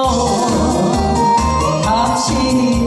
の足に